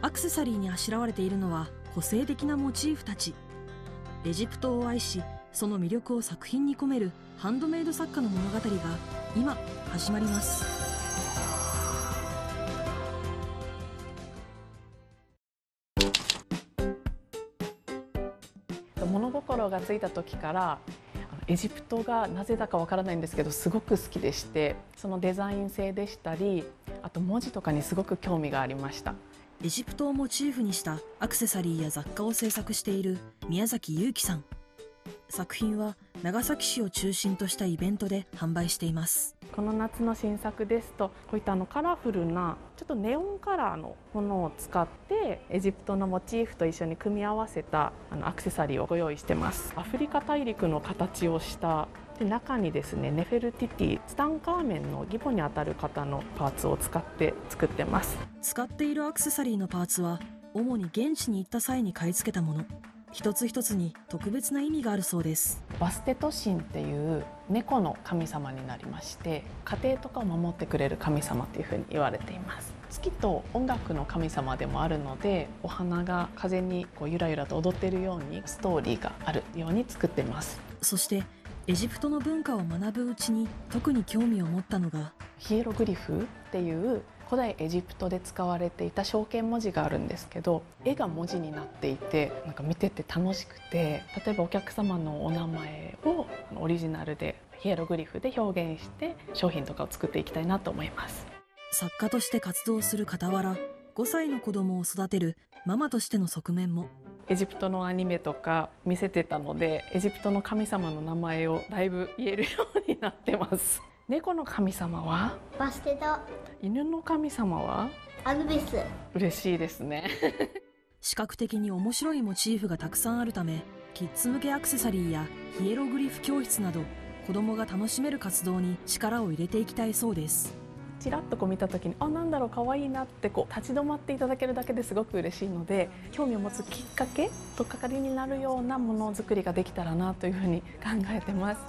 アクセサリーにあしらわれているのは個性的なモチーフたち。エジプトを愛しその魅力を作品に込めるハンドメイド作家の物語が今始まります。物心がついた時からエジプトがなぜだかわからないんですけどすごく好きでしてそのデザイン性でしたりあと文字とかにすごく興味がありました。エジプトをモチーフにしたアクセサリーや雑貨を制作している宮崎祐樹さん。作品は長崎市を中心としたイベントで販売しています。この夏の新作ですとこういったあのカラフルなちょっとネオンカラーのものを使ってエジプトのモチーフと一緒に組み合わせたあのアクセサリーをご用意してます。アフリカ大陸の形をしたで中にですねネフェルティティツタンカーメンの義母にあたる方のパーツを使って作ってます。使っているアクセサリーのパーツは主に現地に行った際に買い付けたもの。一つ一つに特別な意味があるそうです。バステト神っていう猫の神様になりまして家庭とかを守ってくれる神様っていうふうに言われています。月と音楽の神様でもあるのでお花が風にこうゆらゆらと踊っているようにストーリーがあるように作っています。そしてエジプトの文化を学ぶうちに特に興味を持ったのがヒエログリフっていう古代エジプトで使われていた象形文字があるんですけど絵が文字になっていてなんか見てて楽しくて例えばお客様のお名前をオリジナルでヒエログリフで表現して商品とかを作っていきたいなと思います。作家として活動する傍ら5歳の子供を育てるママとしての側面もエジプトのアニメとか見せてたのでエジプトの神様の名前をだいぶ言えるようになってます。猫の神様は？バステト。犬の神様は？アヌビス。嬉しいですね。視覚的に面白いモチーフがたくさんあるためキッズ向けアクセサリーやヒエログリフ教室など子供が楽しめる活動に力を入れていきたいそうですちらっとこう見た時にあなんだろう可愛いなってこう立ち止まっていただけるだけですごく嬉しいので興味を持つきっかけとっかかりになるようなものづくりができたらなというふうに考えてます。